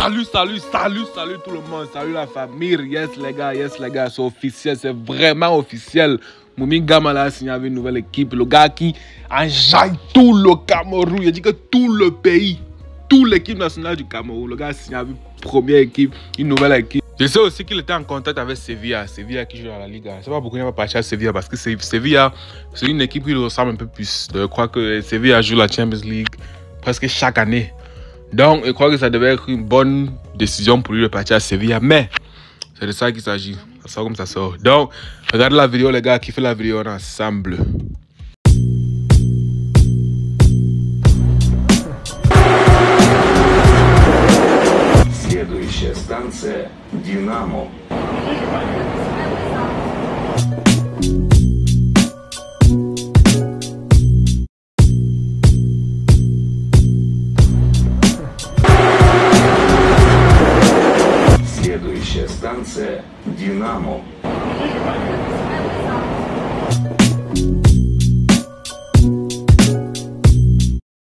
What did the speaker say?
Salut, salut, salut, salut tout le monde. Salut la famille. Yes, les gars, yes, les gars. C'est officiel, c'est vraiment officiel. Moumi Gamala a signé avec une nouvelle équipe. Le gars qui enjaille tout le Cameroun. Il dit que tout le pays, toute l'équipe nationale du Cameroun. Le gars a signé avec une première équipe, une nouvelle équipe. Je sais aussi qu'il était en contact avec Sevilla. Sevilla qui joue dans la Liga. Je sais pas pourquoi il n'a pas parti à Sevilla parce que Sevilla, c'est une équipe qui lui ressemble un peu plus. Je crois que Sevilla joue la Champions League presque chaque année. Donc, je crois que ça devait être une bonne décision pour lui de partir à Sevilla. Mais, c'est de ça qu'il s'agit. Ça sort comme ça sort. Donc, regardez la vidéo, les gars, qui fait la vidéo ensemble. Следующая станция «Динамо». Следующая станция «Динамо».